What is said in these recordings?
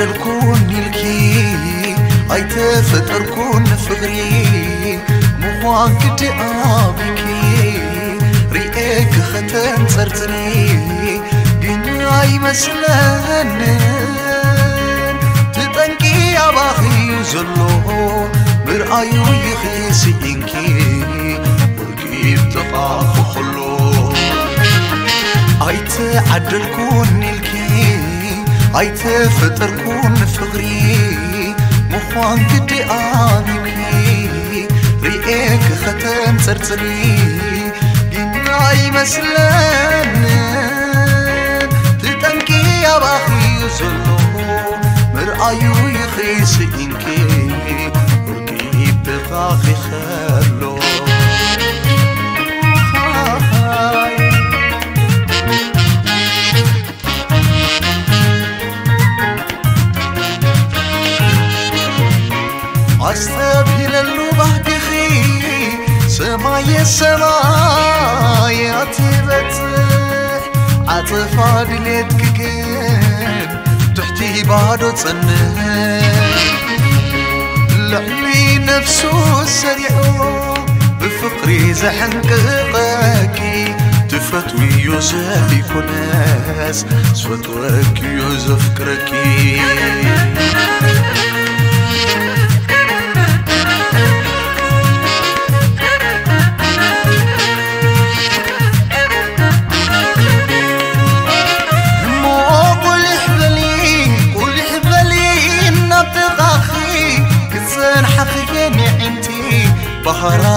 بدلكون ملكي أي تفتركون فغري مواكت آبكي ريئك ختم سرتني دنياي مسلهن تتنكي يا باخي زلو. برايو يخيس إنكي بركيب تطاف خلو. أي تعدلكون ملكي ኣይተፈጠርኩን ፍቕሪ ምዃን ግዲ ኣቢኪ ርኤ ክኸተን ጸርጽሪ ግን ኣይመስለንን ትጠንቂ ኣባኺዩ ዘሎ ምርኣዩ ይኽስኢንኪ ወርጊብ ጥቓኺ عالصبي للوبه بخي سماي السماي عتبت. عطفا دليت ككب تحتي بادو تصنف لعلي نفسو سريعو بفقري زحن كغطاكي تفتوي يوزالي كناس سفتوك يوزفكركي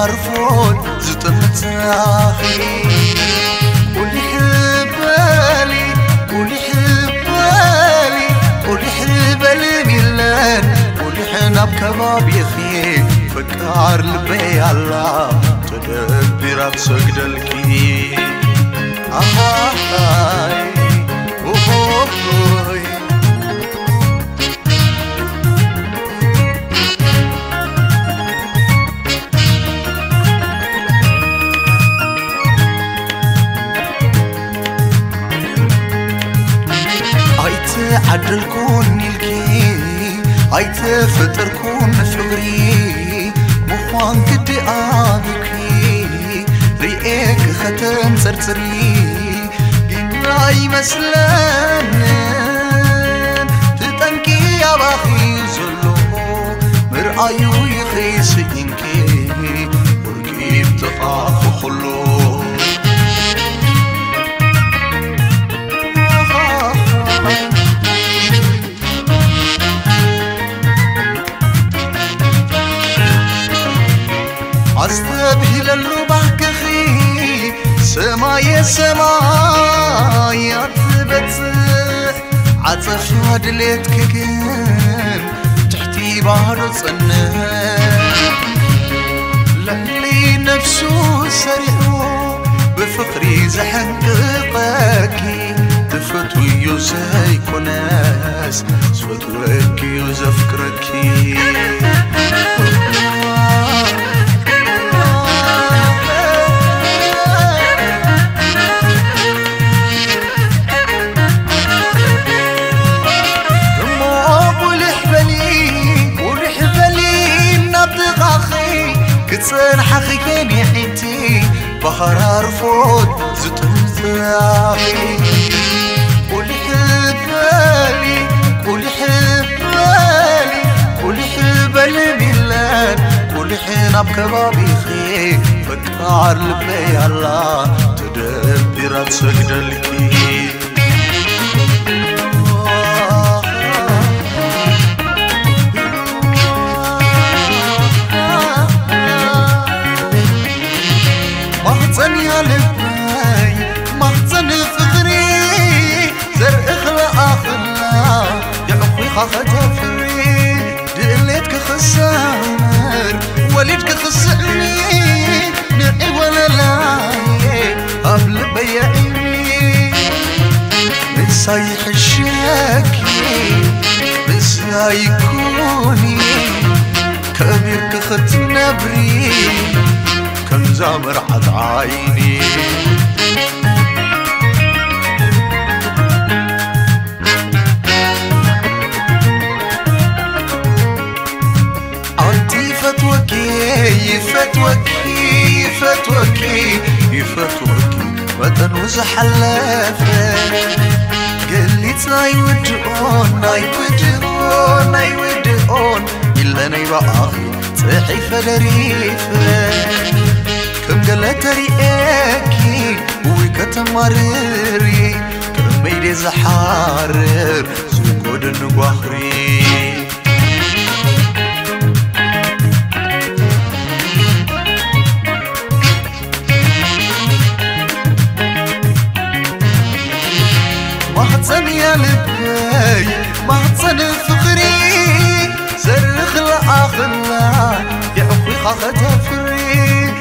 مرفون زت متاحي قولي حبالي قولي حبالي قولي حبالي ميلان. قولي حنا بكباب يخي فكار لبي الله. تدبرات سجدلكي آه آه آه. عدلكون الكي أيت فطركون فغري مخوان قدي آبكي رئيك ختم سرسري جناي تتنكي يا باخي زلو يخيس إنكي خلو. لباك خي سماي سماي تبتح عطف دليتك كن تحتي بارو تصنح لحلي نفسو سريعو بفقري زحنقطكي تفتوي يو سايكوناس فتوكي يو زفكركي سن حقيقي حيتي. بحر أرفض زت عشقي قول حبالي قول حبالي قول حبالي ميلان قول حين بكبابي خي فكار لبي الله تدبرت سجدلكي خاخد فري دليتك خسامر وليدك خسعني نعي ولا لاي قبل بيعيني بسايح الشاكي بسايكوني كبير كخت نبري كم زمرعت عيني يفتوكي يفتوكي وطن وزحلافة. قلت ناي ودعون ناي ودعون ناي ودعون إلا ناي بأخي تحي فدريفة كم قلت ريئكي وكتمرري كم ميدي زحارر سوكود النقوخري محصن يا لبي محصن فقري زرخ الأخلا يا أخوي خاخت فري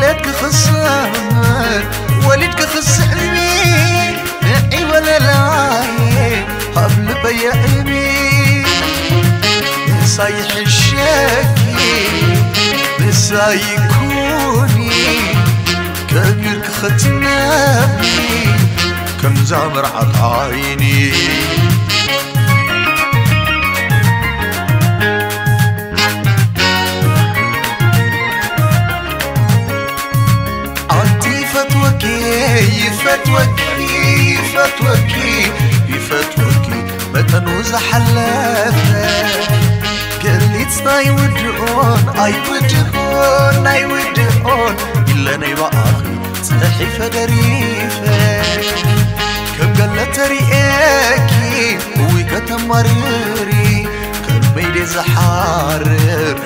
لك خسامر ولدك خسامي نعي ولا لاي قبل بيعمي. صايح الشاكي بسايكوني كبيرك ختنابني كم زامر عطايني عطي فتوكي فتوكي فتوكي فتوكي بتنوز حلافة قلت سناي ودعون أي ودعون أي ودعون إلا نيبا أخي صحيفة دريفة كم قلت ريئكي وكتمرري كم بيدي زحارر